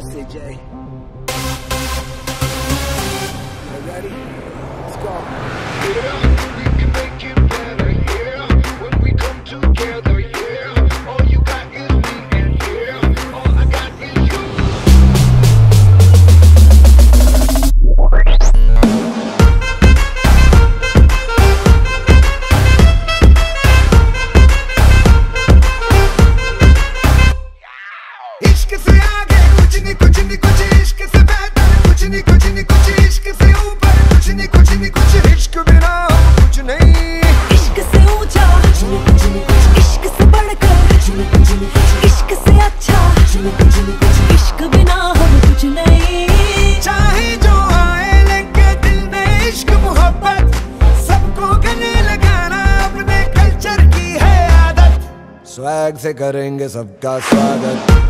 pussy, Jay. कुछ नहीं कुछ इश्क बिना हम कुछ नहीं। इश्क से ऊँचा इश्क से बढ़कर इश्क से अच्छा इश्क बिना हम कुछ नहीं। चाहे जो आए लेके दिल में इश्क मोहब्बत सबको गले लगाना अपने कल्चर की है आदत। स्वैग से करेंगे सबका स्वागत।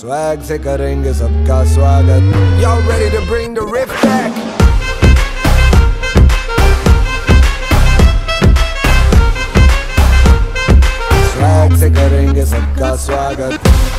Swag से करेंगे सबका swagger. Y'all ready to bring the riff back? से करेंगे सबका स्वागत